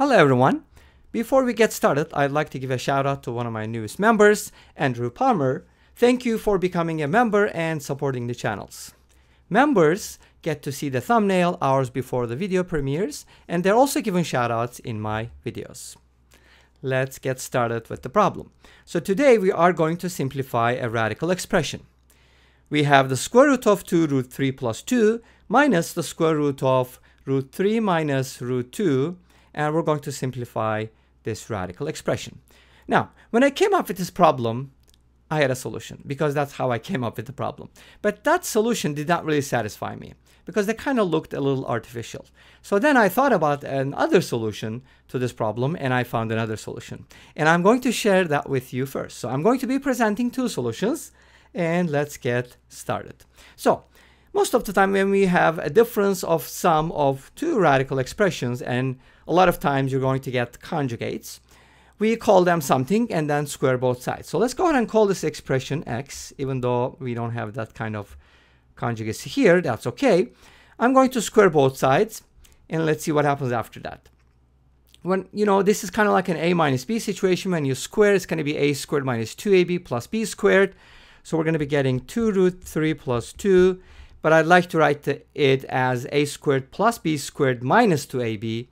Hello everyone. Before we get started, I'd like to give a shout out to one of my newest members, Andrew Palmer. Thank you for becoming a member and supporting the channels. Members get to see the thumbnail hours before the video premieres, and they're also given shout outs in my videos. Let's get started with the problem. So today we are going to simplify a radical expression. We have the square root of 2 root 3 plus 2 minus the square root of root 3 minus root 2 and we're going to simplify this radical expression. Now, when I came up with this problem, I had a solution because that's how I came up with the problem. But that solution did not really satisfy me because it kind of looked a little artificial. So then I thought about another solution to this problem and I found another solution. And I'm going to share that with you first. So I'm going to be presenting two solutions and let's get started. So most of the time when we have a difference of sum of two radical expressions and a lot of times you're going to get conjugates. We call them something and then square both sides. So let's go ahead and call this expression x even though we don't have that kind of conjugates here. That's okay. I'm going to square both sides and let's see what happens after that. When you know this is kind of like an a minus b situation. When you square it's going to be a squared minus 2ab plus b squared. So we're going to be getting 2 root 3 plus 2 but I'd like to write it as a squared plus b squared minus 2ab.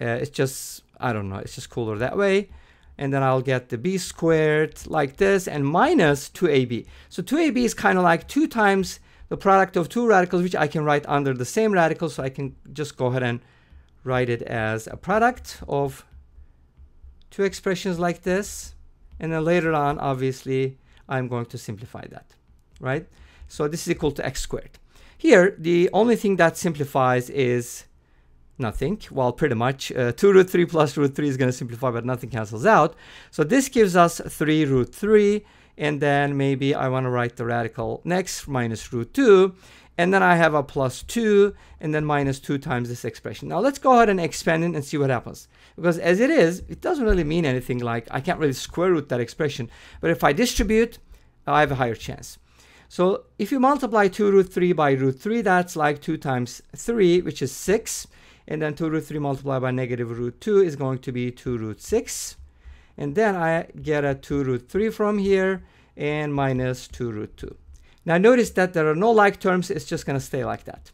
Uh, it's just, I don't know, it's just cooler that way. And then I'll get the b squared like this and minus 2ab. So 2ab is kind of like 2 times the product of two radicals, which I can write under the same radical. So I can just go ahead and write it as a product of two expressions like this. And then later on, obviously, I'm going to simplify that, right? So this is equal to x squared. Here, the only thing that simplifies is nothing. Well, pretty much uh, 2 root 3 plus root 3 is going to simplify, but nothing cancels out. So this gives us 3 root 3. And then maybe I want to write the radical next minus root 2. And then I have a plus 2 and then minus 2 times this expression. Now let's go ahead and expand it and see what happens. Because as it is, it doesn't really mean anything like I can't really square root that expression. But if I distribute, I have a higher chance. So if you multiply 2 root 3 by root 3, that's like 2 times 3, which is 6. And then 2 root 3 multiplied by negative root 2 is going to be 2 root 6. And then I get a 2 root 3 from here and minus 2 root 2. Now notice that there are no like terms. It's just going to stay like that.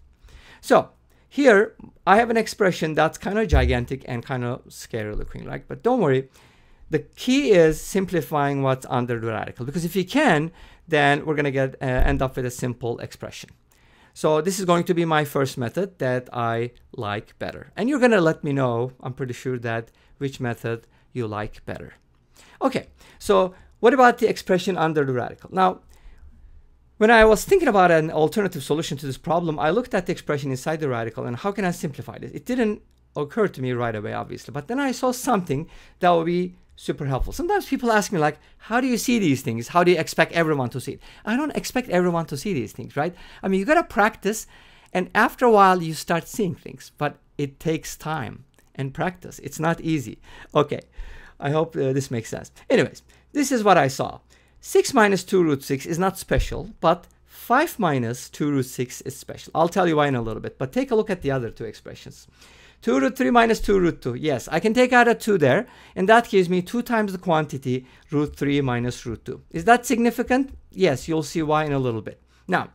So here I have an expression that's kind of gigantic and kind of scary looking like. But don't worry. The key is simplifying what's under the radical. Because if you can, then we're going to get uh, end up with a simple expression. So this is going to be my first method that I like better. And you're going to let me know, I'm pretty sure that which method you like better. Okay, so what about the expression under the radical? Now, when I was thinking about an alternative solution to this problem, I looked at the expression inside the radical and how can I simplify this? It didn't occur to me right away, obviously, but then I saw something that would be super helpful. Sometimes people ask me like, how do you see these things? How do you expect everyone to see it? I don't expect everyone to see these things, right? I mean, you got to practice and after a while you start seeing things, but it takes time and practice. It's not easy. Okay. I hope uh, this makes sense. Anyways, this is what I saw. 6 minus 2 root 6 is not special, but 5 minus 2 root 6 is special. I'll tell you why in a little bit, but take a look at the other two expressions. 2 root 3 minus 2 root 2. Yes, I can take out a 2 there, and that gives me 2 times the quantity root 3 minus root 2. Is that significant? Yes, you'll see why in a little bit. Now,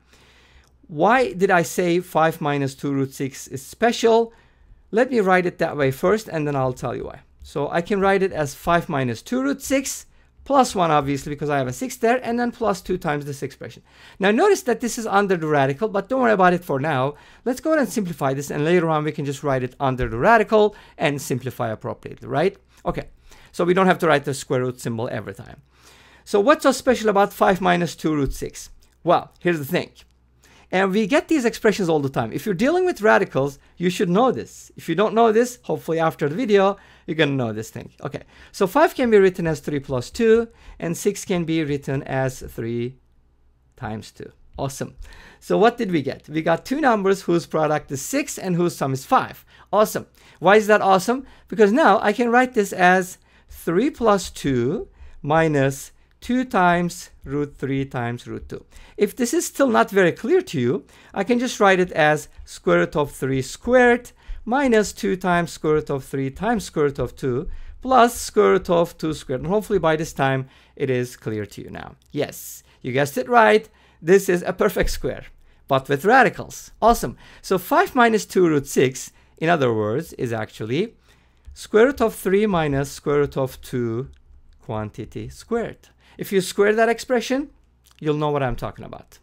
why did I say 5 minus 2 root 6 is special? Let me write it that way first, and then I'll tell you why. So I can write it as 5 minus 2 root 6 plus 1 obviously because I have a 6 there and then plus 2 times this expression. Now notice that this is under the radical but don't worry about it for now. Let's go ahead and simplify this and later on we can just write it under the radical and simplify appropriately, right? Okay, so we don't have to write the square root symbol every time. So what's so special about 5 minus 2 root 6? Well, here's the thing. And we get these expressions all the time. If you're dealing with radicals, you should know this. If you don't know this, hopefully after the video, you're going to know this thing. Okay, so 5 can be written as 3 plus 2, and 6 can be written as 3 times 2. Awesome. So what did we get? We got two numbers whose product is 6 and whose sum is 5. Awesome. Why is that awesome? Because now I can write this as 3 plus 2 minus 2 times root 3 times root 2. If this is still not very clear to you, I can just write it as square root of 3 squared minus 2 times square root of 3 times square root of 2 plus square root of 2 squared. And hopefully by this time it is clear to you now. Yes, you guessed it right. This is a perfect square, but with radicals. Awesome. So 5 minus 2 root 6, in other words, is actually square root of 3 minus square root of 2 quantity squared. If you square that expression, you'll know what I'm talking about.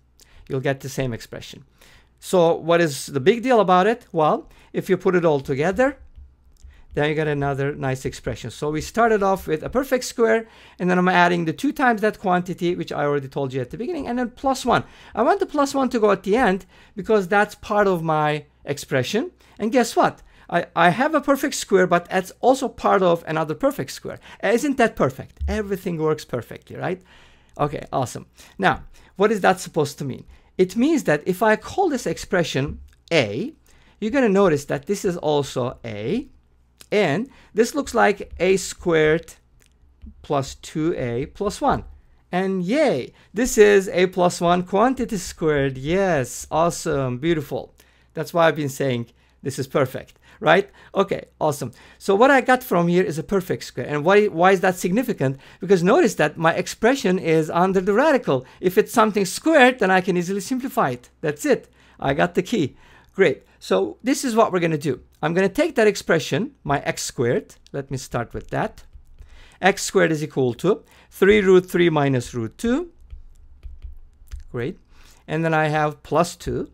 You'll get the same expression. So what is the big deal about it? Well, if you put it all together, then you get another nice expression. So we started off with a perfect square, and then I'm adding the 2 times that quantity, which I already told you at the beginning, and then plus 1. I want the plus 1 to go at the end because that's part of my expression. And guess what? I, I have a perfect square, but that's also part of another perfect square. Uh, isn't that perfect? Everything works perfectly, right? Okay, awesome. Now, what is that supposed to mean? It means that if I call this expression a, you're going to notice that this is also a, and this looks like a squared plus 2a plus 1. And yay, this is a plus 1 quantity squared. Yes, awesome, beautiful. That's why I've been saying this is perfect, right? Okay, awesome. So what I got from here is a perfect square. And why, why is that significant? Because notice that my expression is under the radical. If it's something squared, then I can easily simplify it. That's it. I got the key. Great. So this is what we're going to do. I'm going to take that expression, my x squared. Let me start with that. x squared is equal to 3 root 3 minus root 2. Great. And then I have plus 2.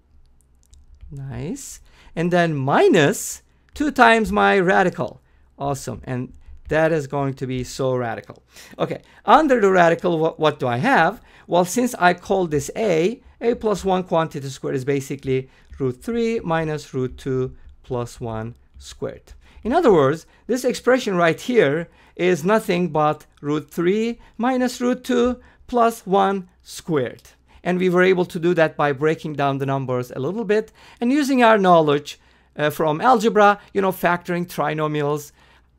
Nice. And then minus 2 times my radical. Awesome. And that is going to be so radical. Okay, under the radical, what, what do I have? Well, since I call this a, a plus 1 quantity squared is basically root 3 minus root 2 plus 1 squared. In other words, this expression right here is nothing but root 3 minus root 2 plus 1 squared. And we were able to do that by breaking down the numbers a little bit and using our knowledge uh, from algebra, you know, factoring trinomials.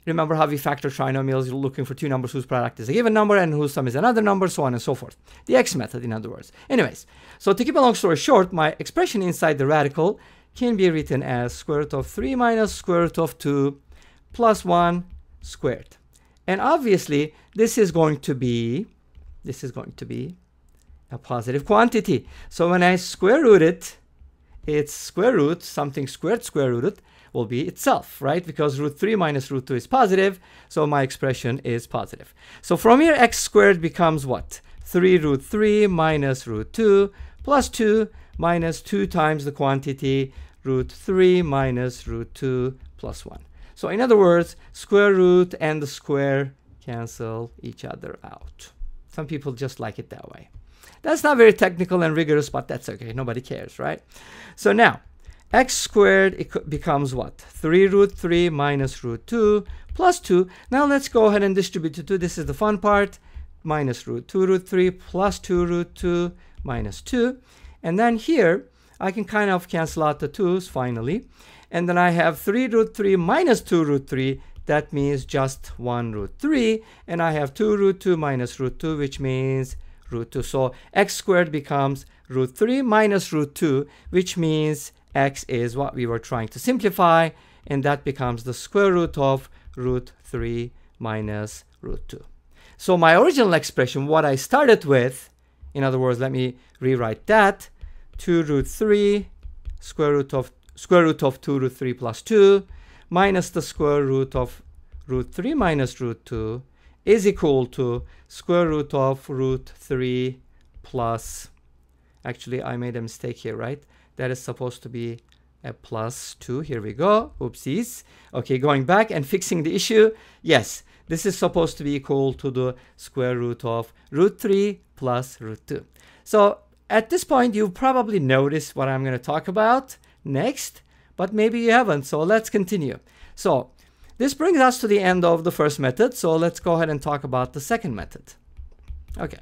Remember how we factor trinomials, you're looking for two numbers whose product is a given number and whose sum is another number, so on and so forth. The x method, in other words. Anyways, so to keep a long story short, my expression inside the radical can be written as square root of 3 minus square root of 2 plus 1 squared. And obviously, this is going to be, this is going to be a positive quantity. So when I square root it, its square root, something squared square rooted, will be itself, right? Because root 3 minus root 2 is positive, so my expression is positive. So from here, x squared becomes what? 3 root 3 minus root 2 plus 2 minus 2 times the quantity root 3 minus root 2 plus 1. So in other words, square root and the square cancel each other out. Some people just like it that way. That's not very technical and rigorous, but that's okay. Nobody cares, right? So now, x squared it becomes what? 3 root 3 minus root 2 plus 2. Now let's go ahead and distribute it 2. This is the fun part. Minus root 2 root 3 plus 2 root 2 minus 2. And then here, I can kind of cancel out the 2's finally. And then I have 3 root 3 minus 2 root 3. That means just 1 root 3. And I have 2 root 2 minus root 2, which means root 2. So x squared becomes root 3 minus root 2, which means x is what we were trying to simplify, and that becomes the square root of root 3 minus root 2. So my original expression, what I started with, in other words, let me rewrite that, 2 root 3 square root of square root of 2 root 3 plus 2 minus the square root of root 3 minus root 2 is equal to square root of root 3 plus, actually I made a mistake here, right? That is supposed to be a plus 2. Here we go. Oopsies. Okay, going back and fixing the issue. Yes, this is supposed to be equal to the square root of root 3 plus root 2. So at this point, you've probably noticed what I'm going to talk about next, but maybe you haven't. So let's continue. So this brings us to the end of the first method, so let's go ahead and talk about the second method. Okay.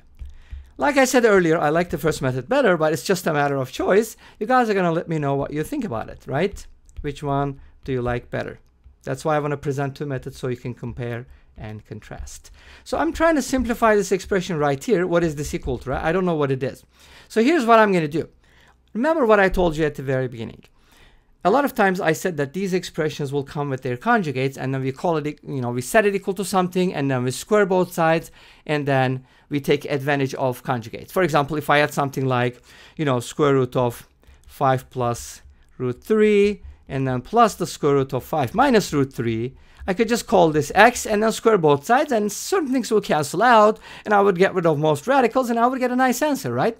Like I said earlier, I like the first method better, but it's just a matter of choice. You guys are going to let me know what you think about it, right? Which one do you like better? That's why I want to present two methods so you can compare and contrast. So I'm trying to simplify this expression right here. What is this equal to, right? I don't know what it is. So here's what I'm going to do. Remember what I told you at the very beginning. A lot of times I said that these expressions will come with their conjugates and then we call it, you know, we set it equal to something and then we square both sides and then we take advantage of conjugates. For example, if I had something like, you know, square root of 5 plus root 3 and then plus the square root of 5 minus root 3, I could just call this x and then square both sides and certain things will cancel out and I would get rid of most radicals and I would get a nice answer, right?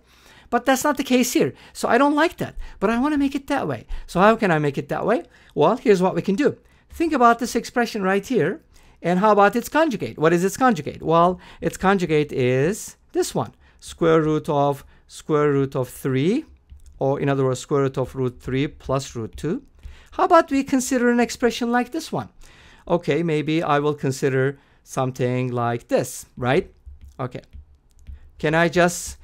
But that's not the case here. So I don't like that. But I want to make it that way. So how can I make it that way? Well, here's what we can do. Think about this expression right here. And how about its conjugate? What is its conjugate? Well, its conjugate is this one. Square root of square root of 3. Or in other words, square root of root 3 plus root 2. How about we consider an expression like this one? Okay, maybe I will consider something like this, right? Okay. Can I just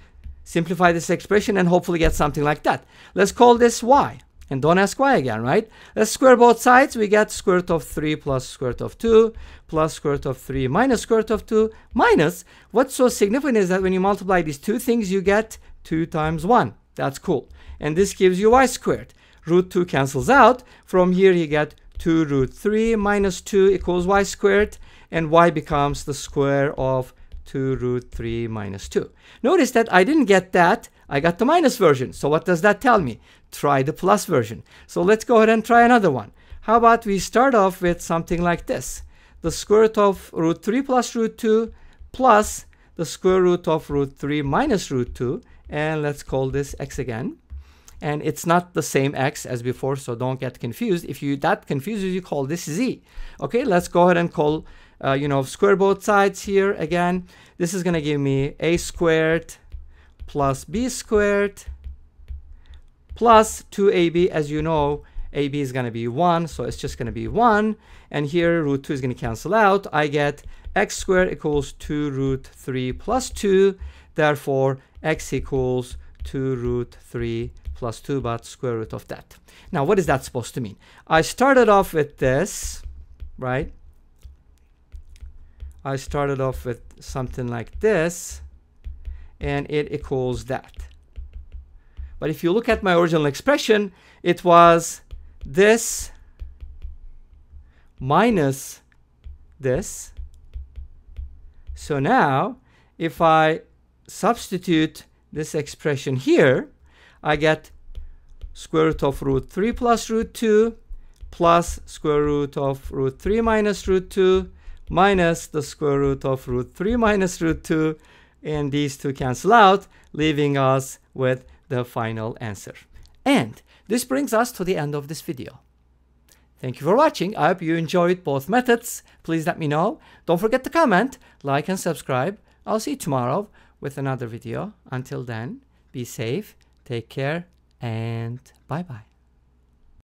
simplify this expression and hopefully get something like that. Let's call this y. And don't ask why again, right? Let's square both sides. We get square root of 3 plus square root of 2 plus square root of 3 minus square root of 2 minus. What's so significant is that when you multiply these two things, you get 2 times 1. That's cool. And this gives you y squared. Root 2 cancels out. From here, you get 2 root 3 minus 2 equals y squared. And y becomes the square of 2 root 3 minus 2. Notice that I didn't get that. I got the minus version. So what does that tell me? Try the plus version. So let's go ahead and try another one. How about we start off with something like this. The square root of root 3 plus root 2 plus the square root of root 3 minus root 2. And let's call this x again. And it's not the same x as before, so don't get confused. If you that confuses you, call this z. Okay, let's go ahead and call uh, you know, square both sides here again. This is going to give me a squared plus b squared plus 2ab. As you know, ab is going to be 1, so it's just going to be 1. And here, root 2 is going to cancel out. I get x squared equals 2 root 3 plus 2. Therefore, x equals 2 root 3 plus 2, but square root of that. Now, what is that supposed to mean? I started off with this, right? I started off with something like this and it equals that. But if you look at my original expression, it was this minus this. So now, if I substitute this expression here, I get square root of root 3 plus root 2 plus square root of root 3 minus root 2 minus the square root of root 3 minus root 2 and these two cancel out leaving us with the final answer. And this brings us to the end of this video. Thank you for watching. I hope you enjoyed both methods. Please let me know. Don't forget to comment, like, and subscribe. I'll see you tomorrow with another video. Until then, be safe, take care, and bye-bye.